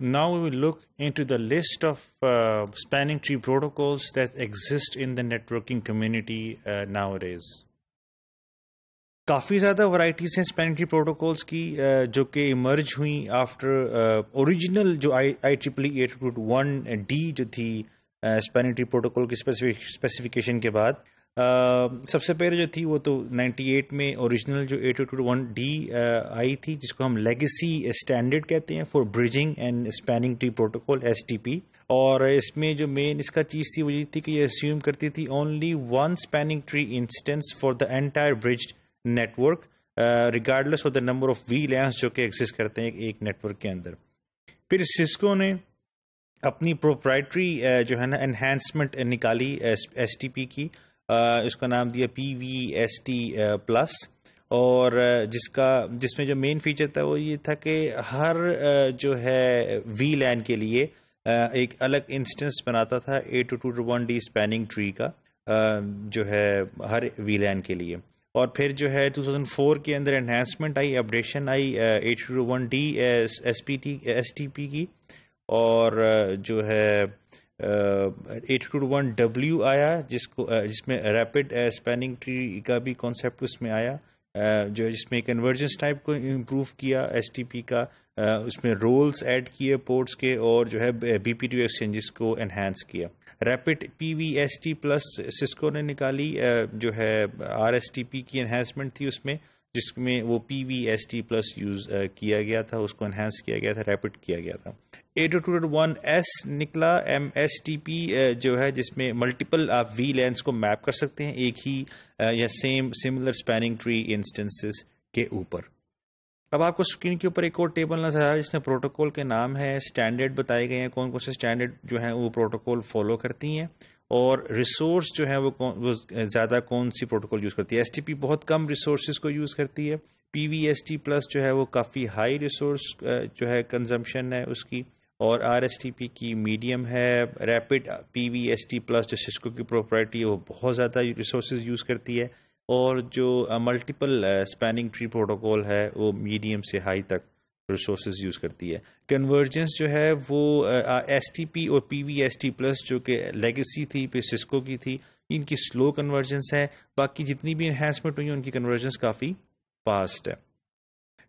Now we will look into the list of uh, spanning tree protocols that exist in the networking community uh, nowadays. काफ़ी ज़्यादा varieties हैं spanning tree protocols की uh, जो कि emerge हुई after original uh, जो I I triple eight one D जो थी स्पैनिंग ट्री प्रोटोकॉल की स्पेसिफिकेशन के बाद सबसे पहले जो थी वो तो 98 में ओरिजिनल जो एट टू वन डी आई थी, जिसको हम लेगेसी स्टैंडर्ड कहते हैं for bridging and spanning tree protocol STP और इसमें जो मेन इसका चीज़ थी वो ये थी कि ये अस्यूम करती थी only one spanning tree instance for the entire bridge network regardless of the number of VLANs जो कि एग्जिस्ट करते हैं एक नेटवर्क के अंदर। फिर सिस्को ने अपनी प्रोप्राइटरी जो है ना एनहेंसमेंट निकाली एस टी पी की। इसका नाम दिया P V S T plus और जिसका, जिसमें जो मेन फीचर था वो ये था कि हर जो है वी लैन के लिए एक अलग इंस्टेंस बनाता था A two two one D spanning tree का जो है हर वी लैन के लिए। और फिर जो है 2004 के अंदर एनहेंसमेंट आई अपडेशन आई H two one D S P T S T P की। और जो है एट टू वन डब्ल्यू आया, जिसको जिसमें रैपिड स्पैनिंग ट्री का भी कॉन्सेप्ट उसमें आया जो जिसमें कन्वर्जेंस टाइप को इम्प्रूव किया एसटीपी का उसमें रोल्स ऐड किए पोर्ट्स के और जो है बी पी टी एक्सचेंजेस को एनहेंस किया। Rapid P V S T plus Cisco ने निकाली जो है आर एस टी पी की एनहेंसमेंट थी उसमें जिसमें वो P V S T plus use किया गया था, उसको एनहेंस किया गया था रैपिड किया गया था। एट टू वन एस निकला एम एस टी पी जो है, जिसमें मल्टीपल आप वी लेंस को मैप कर सकते हैं, एक ही या same similar spanning tree instances के ऊपर। अब आपको स्क्रीन के ऊपर एक और टेबल नज़र आ रहा है, जिसमें प्रोटोकॉल के नाम है स्टैंडर्ड बताए गए हैं कौन कौन से स्टैंडर्ड जो है, वो प्रोटोकॉल फॉलो करती हैं। और रिसोर्स जो है वो कौन, वो ज़्यादा कौन सी प्रोटोकॉल यूज़ करती है? एसटीपी बहुत कम रिसोर्स को यूज़ करती है। पी वी प्लस जो है वो काफ़ी हाई रिसोर्स जो है कंजम्पशन है उसकी। और आर एस टी पी की मीडियम है। Rapid P V S T plus जो सिस्को की प्रॉपर्टी है, वो बहुत ज़्यादा रिसोर्स यूज़ करती है। और जो मल्टीपल स्पैनिंग ट्री प्रोटोकॉल है, वो मीडियम से हाई तक। रिसोर्स यूज़ करती है। कन्वर्जेंस जो है वो एस टी पी और P V S T plus जो कि लेगेसी थी, फिर सिस्को की थी, इनकी स्लो कन्वर्जेंस है। बाकी जितनी भी इन्हेंसमेंट हुई उनकी कन्वर्जेंस काफ़ी फास्ट है।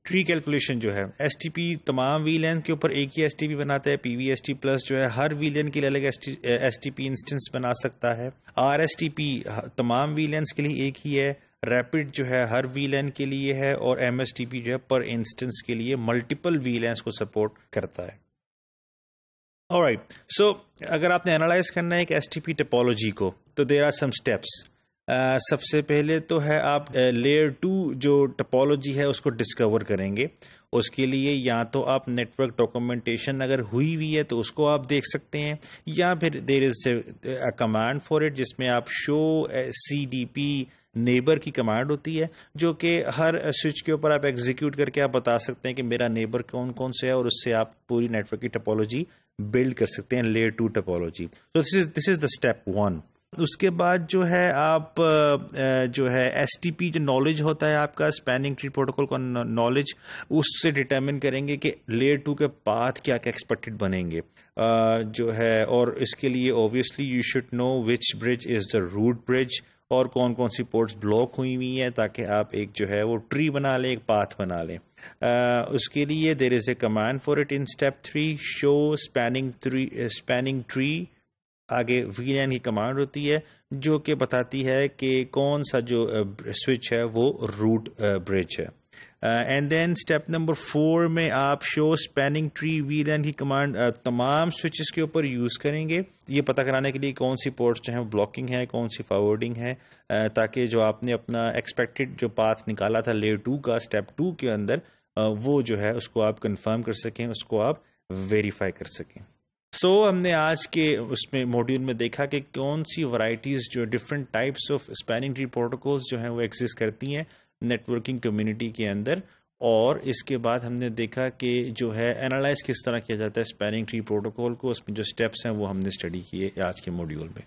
ट्री कैलकुलेशन जो है एस टी पी तमाम वी लेंथ के ऊपर एक ही एस टी पी बनाता है। P V S T plus जो है, हर वी लेंथ के लिए अलग एस टी पी इंस्टेंस बना सकता है। आर एस टी पी तमाम वी लेंथ के लिए एक ही है। रैपिड जो है हर वी लैन के लिए है और एम एस टी पी जो है पर इंस्टेंस के लिए मल्टीपल वी लैंस को सपोर्ट करता है। राइट सो अगर आपने एनालाइज करना है एक एस टी पी टेपोलॉजी को तो देर आर सम स्टेप्स सबसे पहले तो है आप लेयर टू जो टपोलॉजी है, उसको डिस्कवर करेंगे। उसके लिए या तो आप नेटवर्क डॉक्यूमेंटेशन अगर हुई हुई है तो उसको आप देख सकते हैं, या फिर there is a command for it जिसमें आप show C D P neighbour की कमांड होती है, जो कि हर स्विच के ऊपर आप एग्जीक्यूट करके आप बता सकते हैं कि मेरा नेबर कौन कौन से है, और उससे आप पूरी नेटवर्क की टपोलॉजी बिल्ड कर सकते हैं लेयर टू टपोलॉजी तो this is this is the step one उसके बाद जो है आप जो है एसटीपी जो नॉलेज होता है आपका स्पैनिंग ट्री प्रोटोकॉल का नॉलेज उससे डिटर्मिन करेंगे कि लेयर टू के पाथ क्या क्या एक्सपेक्टेड बनेंगे। जो है, और इसके लिए obviously you should know which bridge is the root bridge और कौन कौन सी पोर्ट्स ब्लॉक हुई हुई है ताकि आप एक जो है वो ट्री बना लें, एक पाथ बना लें। उसके लिए there is a command for it in step three show spanning tree spanning tree आगे वी की कमांड होती है, जो कि बताती है कि कौन सा जो स्विच है, वो रूट ब्रिज है। And then step number four में आप शो स्पैनिंग ट्री वी की कमांड तमाम स्विचेस के ऊपर यूज़ करेंगे। ये पता कराने के लिए कौन सी पोर्ट्स जो है ब्लॉकिंग है, कौन सी फॉरवर्डिंग है ताकि जो आपने अपना एक्सपेक्टेड जो पाथ निकाला था लेयर टू का स्टेप टू के अंदर वो जो है, उसको आप कंफर्म कर सकें, उसको आप वेरीफाई कर सकें। सो so, हमने आज के उसमें मॉड्यूल में देखा कि कौन सी वराइटीज़ जो different types of spanning tree protocols जो हैं वो एग्जिस्ट करती हैं नेटवर्किंग कम्युनिटी के अंदर। और इसके बाद हमने देखा कि जो है एनालाइज किस तरह किया जाता है स्पैनिंग ट्री प्रोटोकॉल को उसमें जो स्टेप्स हैं वो हमने स्टडी किए आज के मॉड्यूल में।